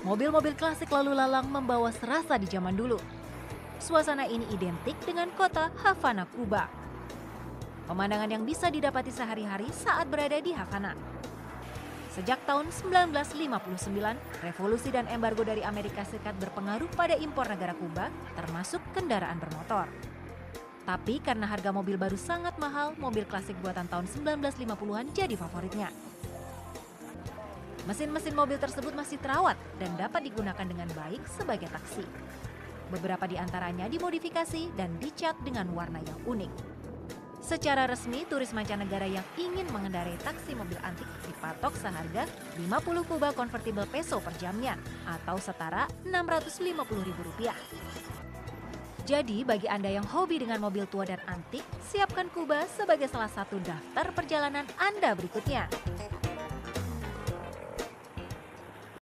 Mobil-mobil klasik lalu lalang membawa serasa di zaman dulu. Suasana ini identik dengan kota Havana, Kuba. Pemandangan yang bisa didapati sehari-hari saat berada di Havana. Sejak tahun 1959, revolusi dan embargo dari Amerika Serikat berpengaruh pada impor negara Kuba, termasuk kendaraan bermotor. Tapi karena harga mobil baru sangat mahal, mobil klasik buatan tahun 1950-an jadi favoritnya. Mesin-mesin mobil tersebut masih terawat dan dapat digunakan dengan baik sebagai taksi. Beberapa di antaranya dimodifikasi dan dicat dengan warna yang unik. Secara resmi, turis mancanegara yang ingin mengendarai taksi mobil antik dipatok seharga 50 kuba convertible peso per jamnya atau setara Rp650.000. Jadi bagi Anda yang hobi dengan mobil tua dan antik, siapkan Kuba sebagai salah satu daftar perjalanan Anda berikutnya.